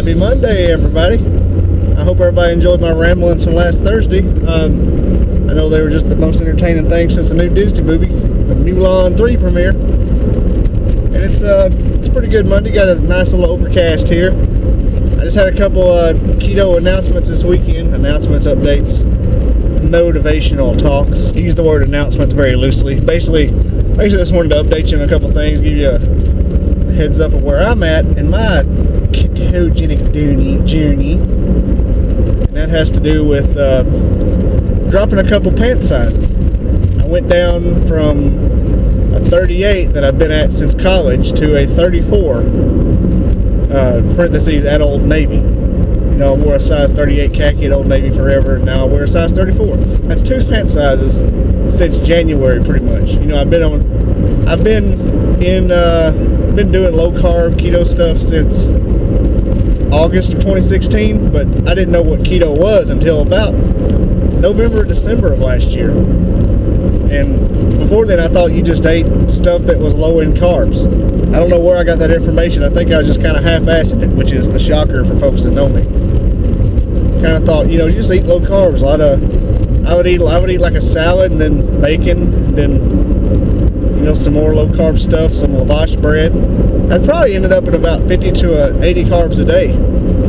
Happy Monday, everybody. I hope everybody enjoyed my ramblings from last Thursday. Um, I know they were just the most entertaining thing since the new Disney movie, the Mulan 3 premiere. And it's uh, it's pretty good Monday. Got a nice little overcast here. I just had a couple uh, keto announcements this weekend. Announcements, updates, motivational talks. I use the word announcements very loosely. Basically, basically just wanted to update you on a couple things, give you a heads up of where I'm at in my ketogenic journey. And that has to do with uh, dropping a couple pant sizes. I went down from a 38 that I've been at since college to a 34, uh, parentheses, at Old Navy. You know, I wore a size 38 khaki at Old Navy forever, and now I wear a size 34. That's two pant sizes since January, pretty much. You know, I've been on, I've been in, uh, been doing low carb keto stuff since August of 2016, but I didn't know what keto was until about November, or December of last year. And before then, I thought you just ate stuff that was low in carbs. I don't know where I got that information. I think I was just kind of half-assed it, which is the shocker for folks that know me. Kind of thought, you know, you just eat low carbs. A lot of, I would eat, I would eat like a salad and then bacon, and then you know, some more low carb stuff, some lavash bread. I probably ended up at about 50 to uh, 80 carbs a day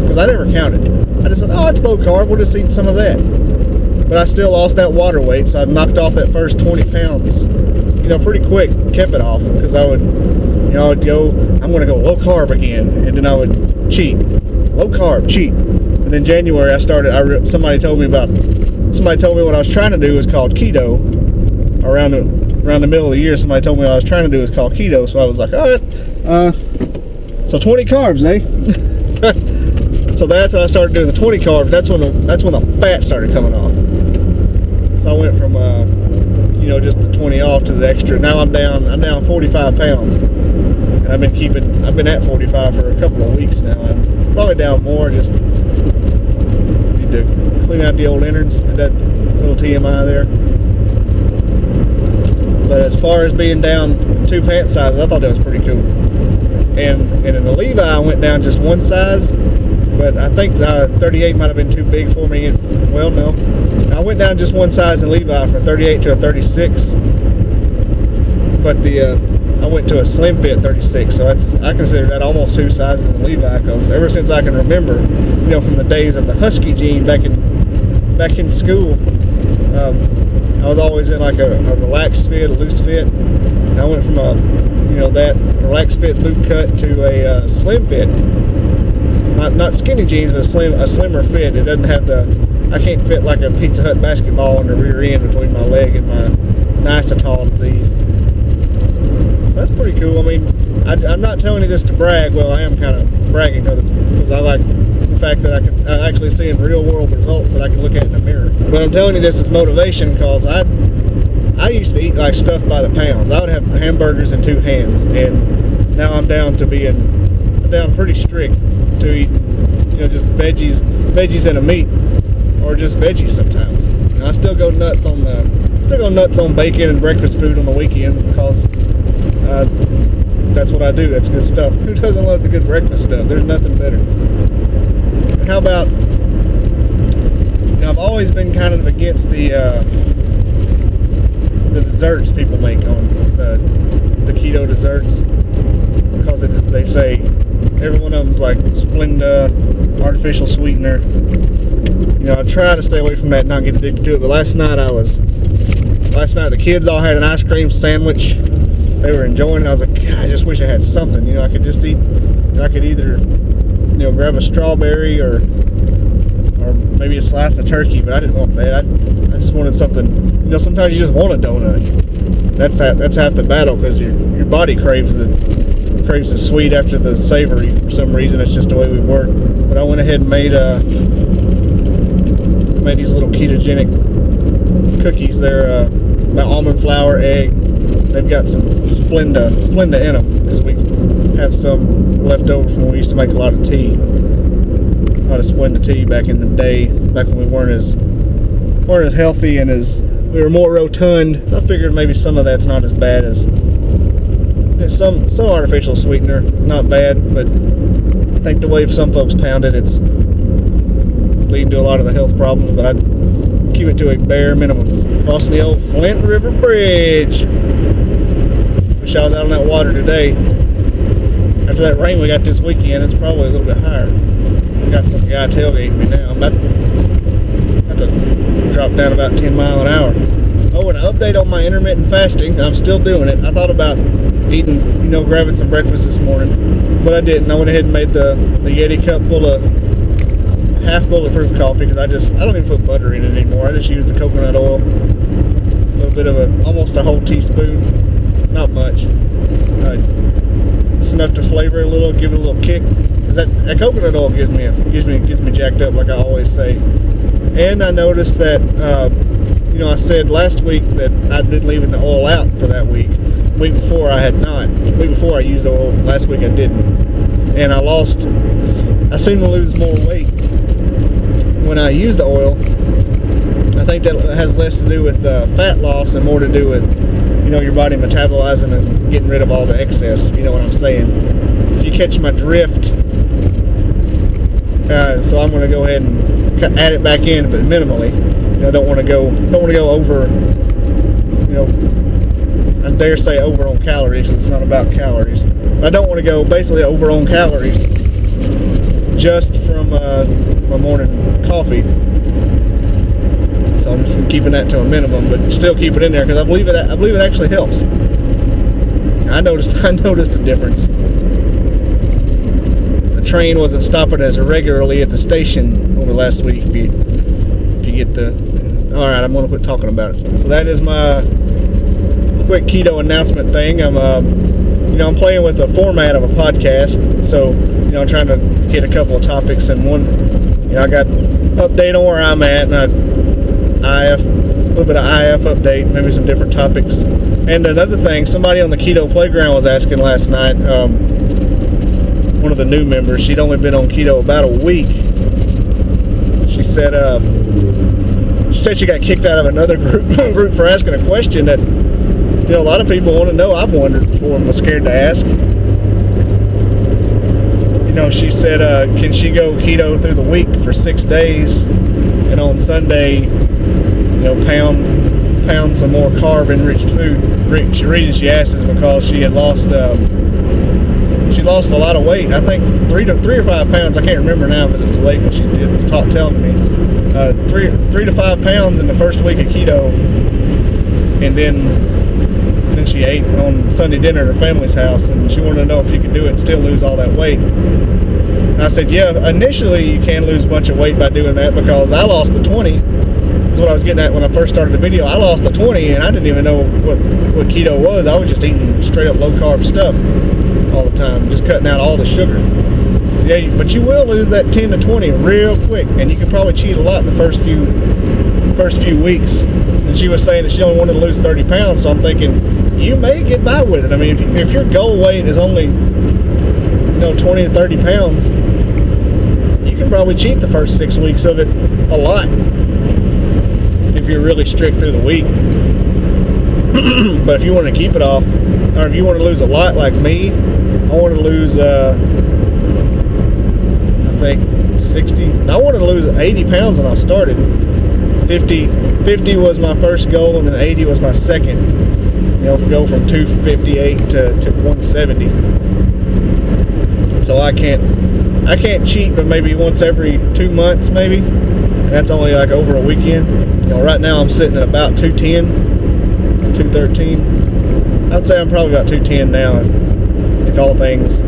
because I never counted. I just said, oh, it's low carb. We'll just eat some of that. But I still lost that water weight, so I knocked off that first 20 pounds, you know, pretty quick. Kept it off because I would, you know, I would go, I'm going to go low carb again, and then I would cheat, low carb, cheat. And then January, I started. I somebody told me about, somebody told me what I was trying to do was called keto. Around the around the middle of the year, somebody told me what I was trying to do was called keto, so I was like, all right, uh, so 20 carbs, eh? so that's when I started doing the 20 carbs. That's when the that's when the fat started coming off. So I went from uh, you know just the 20 off to the extra. Now I'm down. I'm down 45 pounds, and I've been keeping. I've been at 45 for a couple of weeks now. I'm probably down more. Just need to clean out the old innards. That little TMI there. But as far as being down two pant sizes, I thought that was pretty cool. And, and in the Levi, I went down just one size, but I think uh, 38 might have been too big for me. Well, no. I went down just one size in Levi from 38 to a 36, but the uh, I went to a slim fit 36, so that's I consider that almost two sizes in Levi because ever since I can remember, you know, from the days of the Husky jean back in back in school. Um, I was always in like a, a relaxed fit, a loose fit. And I went from a, you know, that relaxed fit boot cut to a uh, slim fit. Not, not skinny jeans, but a slim, a slimmer fit. It doesn't have the, I can't fit like a Pizza Hut basketball in the rear end between my leg and my Niacetol disease. So that's pretty cool. I mean, I, am not telling you this to brag. Well, I am kind of bragging because I like the fact that I can uh, actually see in real world results that I can look at in the mirror. But I'm telling you this is motivation because I I used to eat like stuff by the pounds. I would have hamburgers in two hands, and now I'm down to being I'm down pretty strict to eat you know just veggies veggies and a meat or just veggies sometimes. And I still go nuts on the still go nuts on bacon and breakfast food on the weekends because. Uh, that's what I do. That's good stuff. Who doesn't love the good breakfast stuff? There's nothing better how about, I've always been kind of against the, uh, the desserts people make on the, the keto desserts because it, they say every one of them's like Splenda, artificial sweetener. You know, I try to stay away from that not get addicted to it, but last night I was, last night the kids all had an ice cream sandwich. They were enjoying it. I was like, I just wish I had something. You know, I could just eat, I could either you know, grab a strawberry or maybe a slice of turkey, but I didn't want that. I, I just wanted something, you know, sometimes you just want a donut. That's half, that's half the battle because your, your body craves the craves the sweet after the savory for some reason. It's just the way we work. But I went ahead and made uh, made these little ketogenic cookies. They're uh, almond flour, egg. They've got some Splenda, Splenda in them because we have some left over from when we used to make a lot of tea. Of Splenda tea back in the day, back when we weren't as weren't as healthy and as we were more rotund. So I figured maybe some of that's not as bad as some some artificial sweetener, not bad, but I think the way some folks pound it, it's leading to a lot of the health problems, but I'd keep it to a bare minimum. Crossing the old Flint River Bridge. Wish I was out on that water today. After that rain we got this weekend, it's probably a little bit higher. Got some guy tailgating me now. I'm about, to drop down about 10 mile an hour. Oh, and an update on my intermittent fasting. I'm still doing it. I thought about eating, you know, grabbing some breakfast this morning, but I didn't. I went ahead and made the, the Yeti cup full of half bulletproof coffee because I just, I don't even put butter in it anymore. I just use the coconut oil, a little bit of a, almost a whole teaspoon, not much. Uh, it's enough to flavor a little, give it a little kick. That, coconut oil gives me, gives me, gets me jacked up like I always say. And I noticed that, uh, you know, I said last week that I'd been leaving the oil out for that week. week before I had not. week before I used oil. Last week I didn't. And I lost, I seem to lose more weight when I use the oil. I think that has less to do with uh, fat loss and more to do with, you know, your body metabolizing and getting rid of all the excess. You know what I'm saying? If you catch my drift, uh, so I'm going to go ahead and add it back in, but minimally. You know, I don't want to go, don't want to go over, you know, I dare say over on calories. It's not about calories. I don't want to go basically over on calories just from uh, my morning coffee. So I'm just keeping that to a minimum, but still keep it in there because I believe it. I believe it actually helps. I noticed. I noticed a difference. Train wasn't stopping as regularly at the station over last week. If you, get the. All right, I'm to quit talking about it. So that is my quick keto announcement thing. I'm, uh, you know, I'm playing with the format of a podcast. So, you know, I'm trying to hit a couple of topics in one. You know, I got update on where I'm at, and I, IF, a little bit of IF update, maybe some different topics. And another thing, somebody on the keto playground was asking last night. Um, one of the new members, she'd only been on keto about a week. She said, uh, she said she got kicked out of another group group for asking a question that you know a lot of people want to know. I've wondered before and was scared to ask you know, she said, uh, can she go keto through the week for six days, and on Sunday, you know, pound pound some more carb-enriched food. The reason she asked is because she had lost um, lost a lot of weight. I think three to three or five pounds. I can't remember now because it was late when she did was talk telling me. Uh, three three to five pounds in the first week of keto, and then then she ate on Sunday dinner at her family's house, and she wanted to know if you could do it and still lose all that weight. I said, yeah, initially you can lose a bunch of weight by doing that because I lost the 20. That's what I was getting at when I first started the video. I lost the 20 and I didn't even know what, what keto was. I was just eating straight up low carb stuff all the time, just cutting out all the sugar. Yeah, but you will lose that 10 to 20 real quick, and you can probably cheat a lot in the first few first few weeks. And she was saying that she only wanted to lose 30 pounds, so I'm thinking you may get by with it. I mean, if, if your goal weight is only you know 20 to 30 pounds, you can probably cheat the first six weeks of it a lot if you're really strict through the week. but if you want to keep it off, or if you want to lose a lot like me, I want to lose, uh, I think 60. I wanted to lose 80 pounds when I started. 50, 50 was my first goal, and then 80 was my second. You know, go from 258 to, to 170. So I can't, I can't cheat, but maybe once every two months, maybe. That's only like over a weekend. You know, right now I'm sitting at about 210, 213. I'd say I'm probably about 210 now, if, if all things,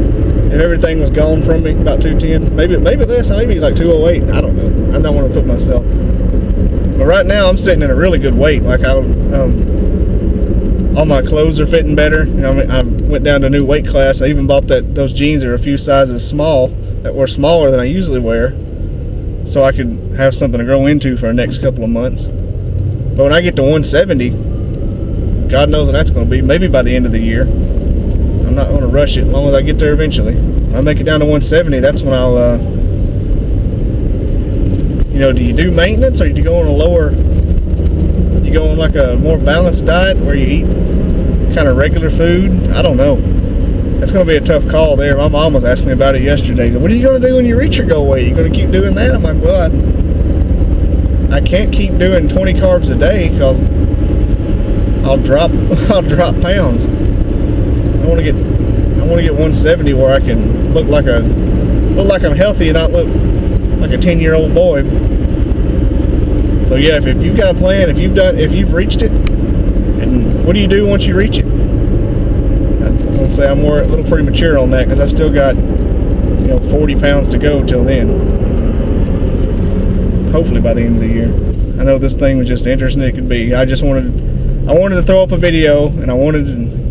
if everything was gone from me, about 210. Maybe, maybe less, maybe like 208. I don't know. I don't want to put myself. But right now I'm sitting in a really good weight. Like I, um, all my clothes are fitting better. You know, I, mean, I went down to a new weight class. I even bought that those jeans that are a few sizes small that were smaller than I usually wear, so I could have something to grow into for the next couple of months. But when I get to 170, God knows when that's going to be. Maybe by the end of the year. I'm not going to rush it. As long as I get there eventually. When I make it down to 170, that's when I'll. Uh, you know, do you do maintenance or do you go on a lower? You go on like a more balanced diet where you eat kind of regular food. I don't know. it's going to be a tough call there. My mom was asking me about it yesterday. What are you going to do when you reach your goal weight? You going to keep doing that? I'm like, well, I, I can't keep doing 20 carbs a day because I'll drop I'll drop pounds. I want to get I want to get 170 where I can look like a look like I'm healthy and not look like a 10 year old boy. So yeah, if, if you've got a plan, if you've done if you've reached it, and what do you do once you reach it? I'll say I'm more a little premature on that because I've still got you know 40 pounds to go till then. Hopefully by the end of the year. I know this thing was just interesting it could be. I just wanted I wanted to throw up a video and I wanted to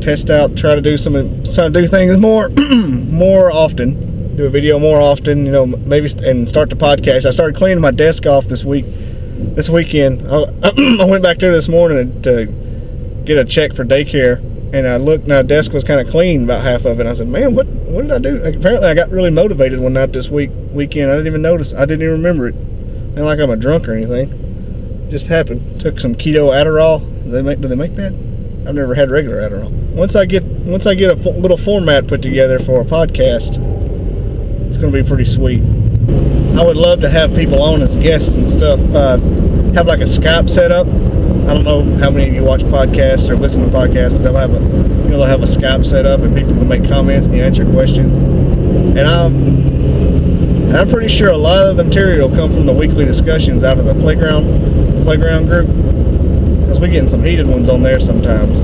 test out, try to do some, try to do things more, more often, do a video more often, you know, maybe and start the podcast. I started cleaning my desk off this week, this weekend. I, I went back there this morning to get a check for daycare and I looked and the desk was kind of clean, about half of it. I said, man, what, what did I do? Apparently I got really motivated one night this week, weekend. I didn't even notice. I didn't even remember it. Not like I'm a drunk or anything just happened. Took some keto Adderall. Do they make? Do they make that? I've never had regular Adderall. Once I get once I get a little format put together for a podcast, it's going to be pretty sweet. I would love to have people on as guests and stuff. Uh, have like a Skype setup. I don't know how many of you watch podcasts or listen to podcasts, but they'll have a you know they'll have a Skype set up and people can make comments and you answer questions. And I'm I'm pretty sure a lot of the material come from the weekly discussions out of the playground playground group. Because we're getting some heated ones on there sometimes.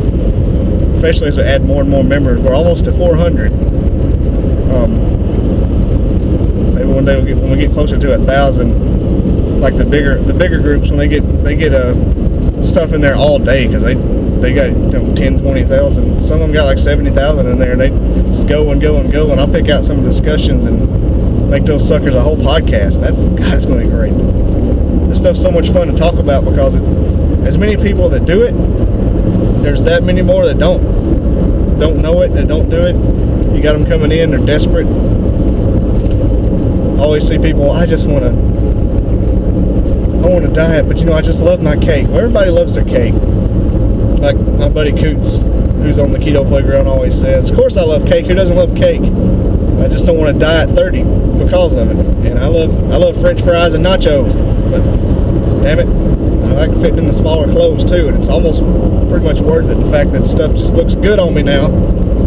Especially as we add more and more members. We're almost to 400. Um, maybe one day we'll get, when we get closer to a thousand, like the bigger the bigger groups, when they get they get uh, stuff in there all day because they they got you know 10, 20,000. Some of them got like 70,000 in there, and they just go and go and go. And I'll pick out some discussions and make those suckers a whole podcast. That God, it's going to be great. This stuff's so much fun to talk about because it, as many people that do it, there's that many more that don't don't know it, that don't do it. You got them coming in, they're desperate. Always see people. I just want to. I want to diet, but you know, I just love my cake. Well, everybody loves their cake. Like my buddy Coots, who's on the keto playground, always says. Of course, I love cake. Who doesn't love cake? I just don't want to die at 30 because of it. And I love I love French fries and nachos, but damn it, I like fitting in the smaller clothes too. And it's almost pretty much worth it. The fact that stuff just looks good on me now,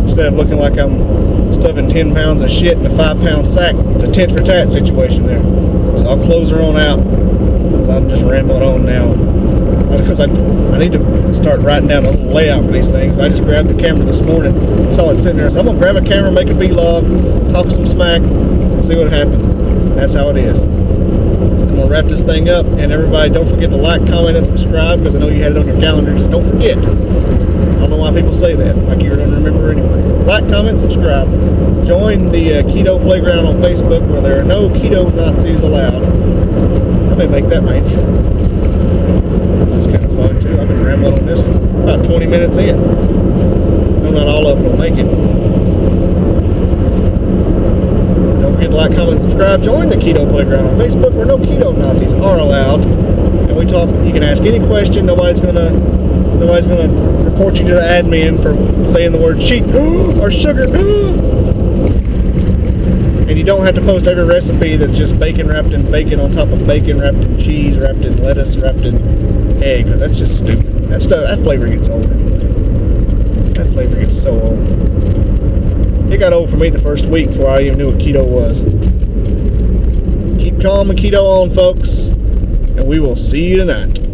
instead of looking like I'm stuffing 10 pounds of shit in a five pound sack. It's a tit for tat situation there. So I'll close her on out because I'm just rambling on now because I, I need to start writing down a layout for these things. I just grabbed the camera this morning, saw it sitting there, so I'm gonna grab a camera, make a vlog, talk some smack, see what happens. That's how it is. I'm gonna wrap this thing up, and everybody, don't forget to like, comment, and subscribe because I know you had it on your calendar. Just don't forget. I don't know why people say that. Like you're gonna remember anyway. Like, comment, subscribe. Join the uh, Keto Playground on Facebook where there are no keto Nazis allowed. I may make that my intro fun too. I've been rambling on this about 20 minutes in. No, not all of them will make it. To like, comment, subscribe. Join the Keto Playground on Facebook where no keto Nazis are allowed. And we talk, you can ask any question. Nobody's gonna, nobody's gonna report you to the admin for saying the word cheat or sugar. And you don't have to post every recipe that's just bacon wrapped in bacon on top of bacon, wrapped in cheese, wrapped in lettuce, wrapped in egg, because that's just stupid. That stuff, that flavor gets old. That flavor gets so old. It got old for me the first week before I even knew what keto was. Keep calm and keto on, folks, and we will see you tonight.